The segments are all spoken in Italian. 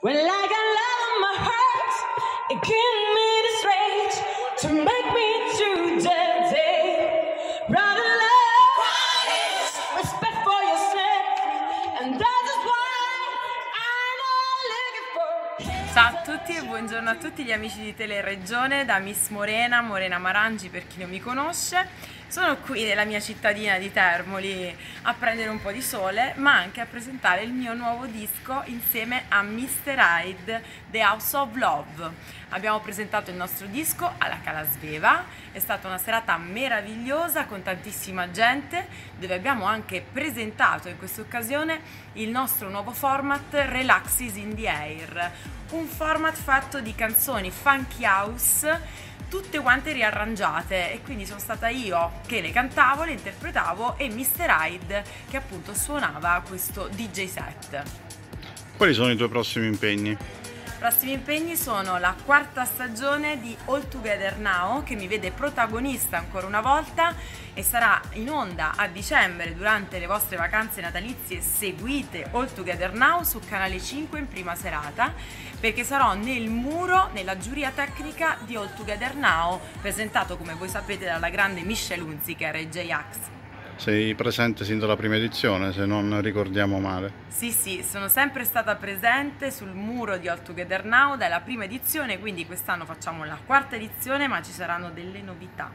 When I got love in my heart, it give me this rage to make me do tutti e buongiorno a tutti gli amici di Teleregione da Miss Morena, Morena Marangi per chi non mi conosce. Sono qui nella mia cittadina di Termoli a prendere un po' di sole, ma anche a presentare il mio nuovo disco insieme a Mr. Hyde, The House of Love. Abbiamo presentato il nostro disco alla Cala Sveva, è stata una serata meravigliosa con tantissima gente, dove abbiamo anche presentato in questa occasione il nostro nuovo format Relax is in the Air, un format fatto di canzoni funky house tutte quante riarrangiate e quindi sono stata io che le cantavo, le interpretavo e Mr. Hyde che appunto suonava questo DJ set. Quali sono i tuoi prossimi impegni? Prossimi impegni sono la quarta stagione di All Together Now che mi vede protagonista ancora una volta e sarà in onda a dicembre durante le vostre vacanze natalizie. Seguite All Together Now su Canale 5 in prima serata perché sarò nel muro, nella giuria tecnica di All Together Now presentato come voi sapete dalla grande Michelle Hunziker e J-Ax. Sei presente sin dalla prima edizione, se non ricordiamo male. Sì, sì, sono sempre stata presente sul muro di All Together Now dalla prima edizione, quindi quest'anno facciamo la quarta edizione, ma ci saranno delle novità.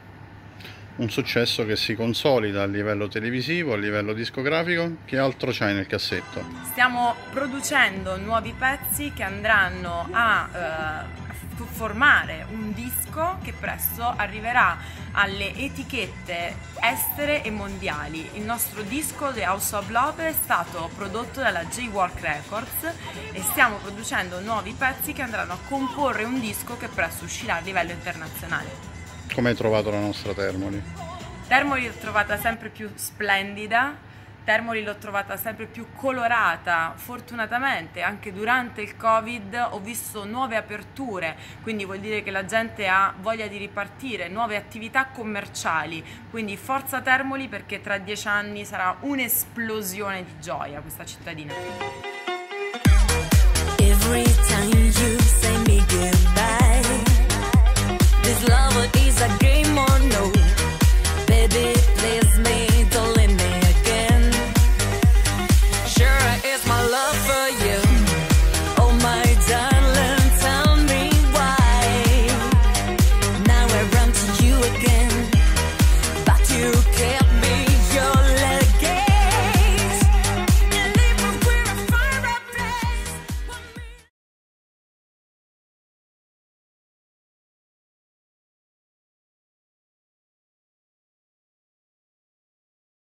Un successo che si consolida a livello televisivo, a livello discografico. Che altro c'hai nel cassetto? Stiamo producendo nuovi pezzi che andranno a eh, formare un disco che presto arriverà alle etichette estere e mondiali. Il nostro disco The House of Love è stato prodotto dalla J-Walk Records e stiamo producendo nuovi pezzi che andranno a comporre un disco che presto uscirà a livello internazionale. Come hai trovato la nostra Termoli? Termoli l'ho trovata sempre più splendida, Termoli l'ho trovata sempre più colorata, fortunatamente anche durante il Covid ho visto nuove aperture, quindi vuol dire che la gente ha voglia di ripartire, nuove attività commerciali, quindi forza Termoli perché tra dieci anni sarà un'esplosione di gioia questa cittadina. Every time you say me goodbye, this love is a